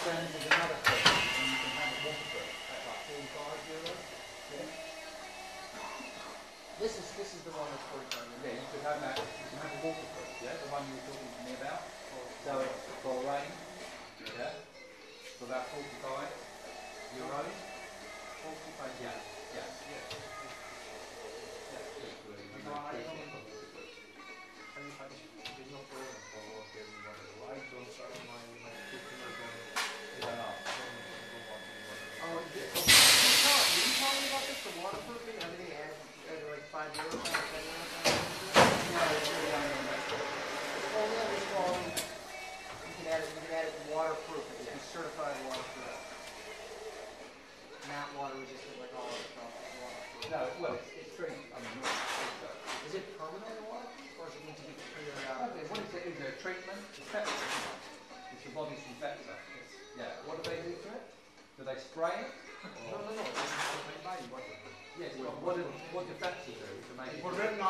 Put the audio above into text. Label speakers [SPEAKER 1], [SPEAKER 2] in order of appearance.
[SPEAKER 1] friends is another. This is, this is the one that's forty-five
[SPEAKER 2] Yeah, you could have that, you can have a waterproof, yeah, the one you were talking to me about. So it's for rain, yeah, for about forty-five euros. Forty-five, yeah, yeah. You No,
[SPEAKER 1] well, it's, it's
[SPEAKER 2] true, I mean, not,
[SPEAKER 1] Is it permanently waterproof, or does it need to be cleared out?
[SPEAKER 2] Okay, what is it? Is it a treatment? Better. It's your body's better. Yeah. What do they do to it? Do they spray it?
[SPEAKER 1] No, no, no, it's just,
[SPEAKER 2] Yes, but what do, what do do to make it?
[SPEAKER 3] Por ver, no,